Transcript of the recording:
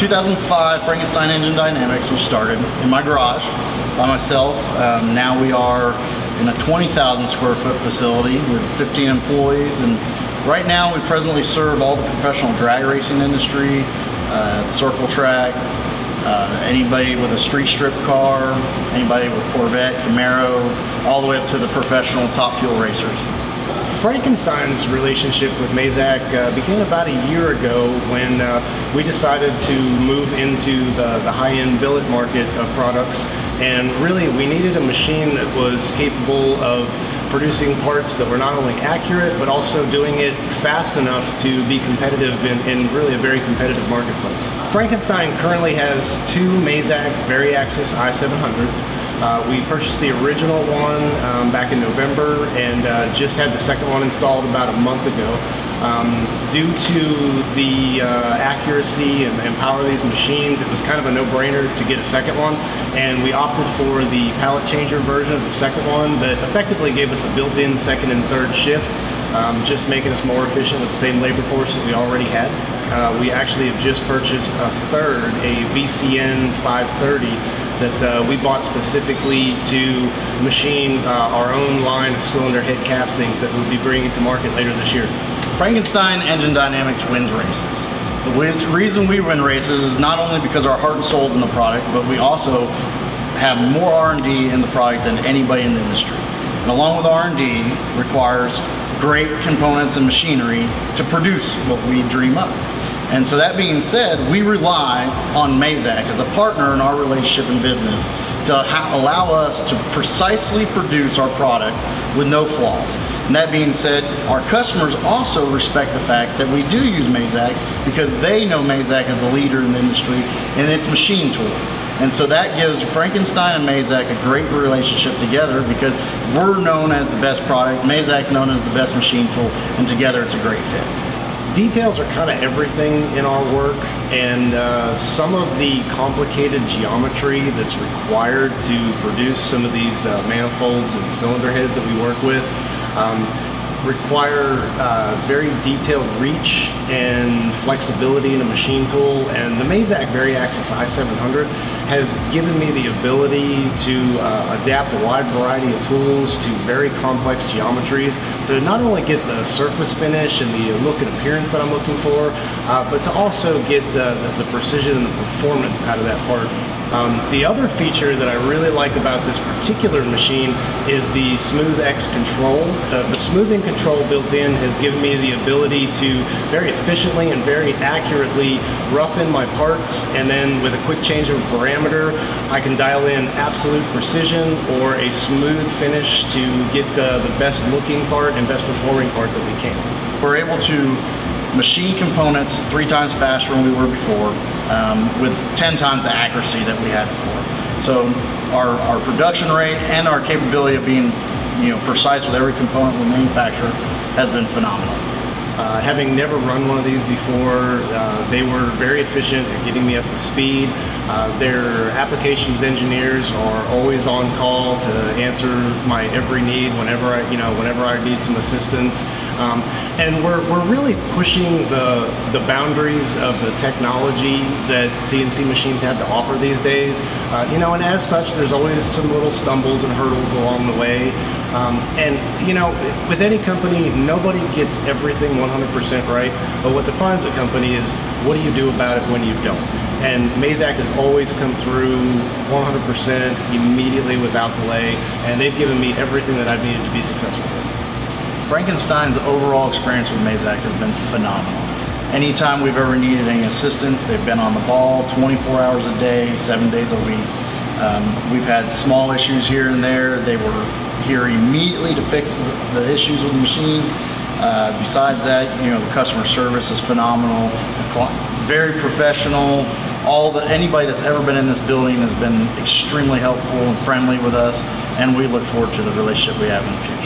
2005, Frankenstein Engine Dynamics was started in my garage by myself. Um, now we are in a 20,000 square foot facility with 15 employees and right now we presently serve all the professional drag racing industry, uh, circle track, uh, anybody with a street strip car, anybody with Corvette, Camaro, all the way up to the professional top fuel racers. Frankenstein's relationship with Mazak uh, began about a year ago when uh, we decided to move into the, the high-end billet market of products and really we needed a machine that was capable of producing parts that were not only accurate but also doing it fast enough to be competitive in, in really a very competitive marketplace. Frankenstein currently has two Mazak Variaxis i700s. Uh, we purchased the original one um, back in November and uh, just had the second one installed about a month ago. Um, due to the uh, accuracy and, and, power of these machines, it was kind of a no-brainer to get a second one, and we opted for the pallet changer version of the second one that effectively gave us a built-in second and third shift, um, just making us more efficient with the same labor force that we already had. Uh, we actually have just purchased a third, a VCN 530, that uh, we bought specifically to machine uh, our own line of cylinder head castings that we'll be bringing to market later this year. Frankenstein Engine Dynamics wins races. The reason we win races is not only because our heart and soul is in the product, but we also have more R&D in the product than anybody in the industry. And along with R&D requires great components and machinery to produce what we dream up. And so that being said, we rely on Mazak as a partner in our relationship and business to allow us to precisely produce our product with no flaws. And that being said, our customers also respect the fact that we do use Mazak because they know Mazak as the leader in the industry and its machine tool. And so that gives Frankenstein and Mazak a great relationship together because we're known as the best product, Mazak's known as the best machine tool, and together it's a great fit details are kind of everything in our work and uh, some of the complicated geometry that's required to produce some of these uh, manifolds and cylinder heads that we work with um, require uh, very detailed reach and flexibility in a machine tool and the Mazak Variaxis i700 has given me the ability to uh, adapt a wide variety of tools to very complex geometries to not only get the surface finish and the look and appearance that I'm looking for uh, but to also get uh, the, the precision and the performance out of that part. Um, the other feature that I really like about this particular machine is the Smooth X control. Uh, the smoothing control built in has given me the ability to very efficiently and very accurately rough in my parts and then with a quick change of I can dial in absolute precision or a smooth finish to get uh, the best looking part and best performing part that we can. We're able to machine components three times faster than we were before um, with 10 times the accuracy that we had before. So our, our production rate and our capability of being you know, precise with every component we manufacture has been phenomenal. Uh, having never run one of these before, uh, they were very efficient at getting me up to speed. Uh, their applications engineers are always on call to answer my every need whenever I, you know, whenever I need some assistance. Um, and we're, we're really pushing the, the boundaries of the technology that CNC machines have to offer these days. Uh, you know, and as such, there's always some little stumbles and hurdles along the way. Um, and you know, with any company, nobody gets everything 100% right. But what defines a company is what do you do about it when you don't. And Mazak has always come through 100% immediately without delay, and they've given me everything that I've needed to be successful. Frankenstein's overall experience with Mazak has been phenomenal. Anytime we've ever needed any assistance, they've been on the ball 24 hours a day, seven days a week. Um, we've had small issues here and there. They were here immediately to fix the, the issues with the machine. Uh, besides that, you know, the customer service is phenomenal, very professional. All the anybody that's ever been in this building has been extremely helpful and friendly with us, and we look forward to the relationship we have in the future.